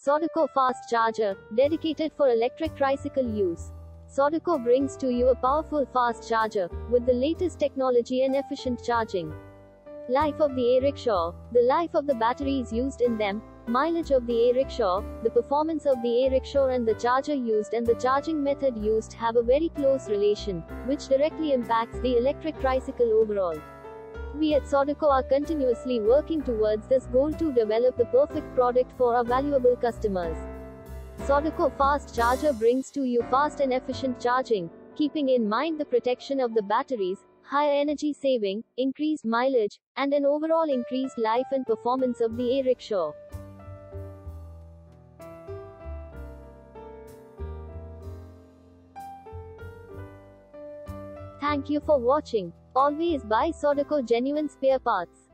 Sodyco Fast Charger, dedicated for electric tricycle use. Sodyco brings to you a powerful fast charger, with the latest technology and efficient charging. Life of the e-rickshaw, the life of the batteries used in them, mileage of the e-rickshaw, the performance of the e-rickshaw and the charger used and the charging method used have a very close relation, which directly impacts the electric tricycle overall. We at Sodyco are continuously working towards this goal to develop the perfect product for our valuable customers. Sodyco Fast Charger brings to you fast and efficient charging, keeping in mind the protection of the batteries, higher energy saving, increased mileage, and an overall increased life and performance of the e-rickshaw. Thank you for watching. Always buy Sodyco genuine spare parts.